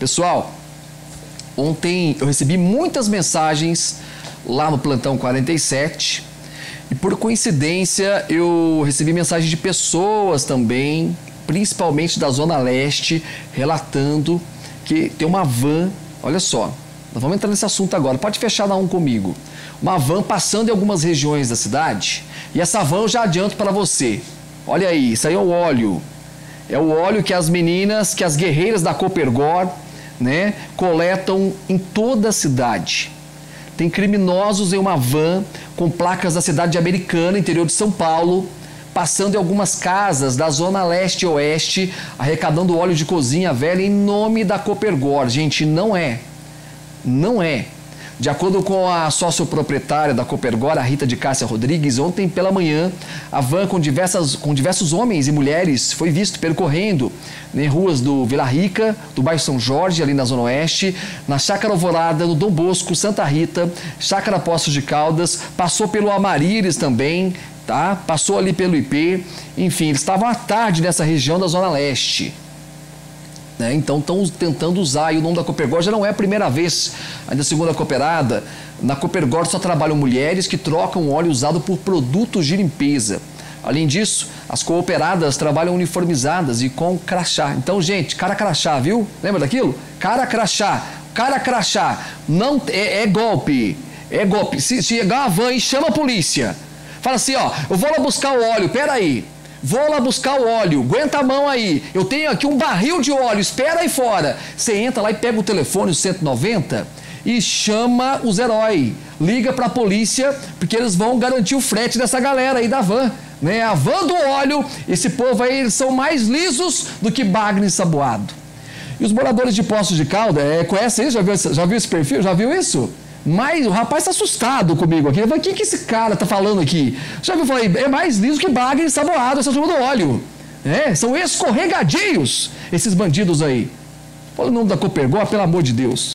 Pessoal, ontem eu recebi muitas mensagens lá no plantão 47 e por coincidência eu recebi mensagens de pessoas também, principalmente da Zona Leste, relatando que tem uma van, olha só, nós vamos entrar nesse assunto agora, pode fechar na um comigo. Uma van passando em algumas regiões da cidade e essa van eu já adianto para você. Olha aí, isso aí é o óleo. É o óleo que as meninas, que as guerreiras da Copergor né, coletam em toda a cidade. Tem criminosos em uma van com placas da cidade de Americana, interior de São Paulo, passando em algumas casas da zona leste e oeste, arrecadando óleo de cozinha velha em nome da Copergor. Gente, não é. Não é. De acordo com a sócio-proprietária da Copergora, Rita de Cássia Rodrigues, ontem pela manhã, a van com, diversas, com diversos homens e mulheres foi visto percorrendo em ruas do Vila Rica, do bairro São Jorge, ali na Zona Oeste, na Chácara Alvorada, no Dom Bosco, Santa Rita, Chácara Poços de Caldas, passou pelo Amarires também, tá? Passou ali pelo IP, enfim, eles estavam à tarde nessa região da Zona Leste. Né? Então estão tentando usar, e o nome da Coopergor já não é a primeira vez, ainda segundo a cooperada, na Coopergor só trabalham mulheres que trocam óleo usado por produtos de limpeza. Além disso, as cooperadas trabalham uniformizadas e com crachá. Então, gente, cara crachá, viu? Lembra daquilo? Cara crachá, cara crachá, não é, é golpe, é golpe. Se, se chegar a van e chama a polícia, fala assim, ó, eu vou lá buscar o óleo, peraí. aí. Vou lá buscar o óleo, aguenta a mão aí. Eu tenho aqui um barril de óleo, espera aí fora. Você entra lá e pega o telefone, o 190, e chama os heróis. Liga para a polícia, porque eles vão garantir o frete dessa galera aí da van. Né? A van do óleo, esse povo aí, eles são mais lisos do que bagre ensaboado. E os moradores de Poços de Calda, é, conhece isso? Já viu, já viu esse perfil? Já viu isso? Mas o rapaz está assustado comigo aqui. O que, que esse cara está falando aqui? Já viu? Falei, é mais liso que bagre saboado essa turma do óleo. É, são escorregadios esses bandidos aí. Fala o nome da Copergó, pelo amor de Deus.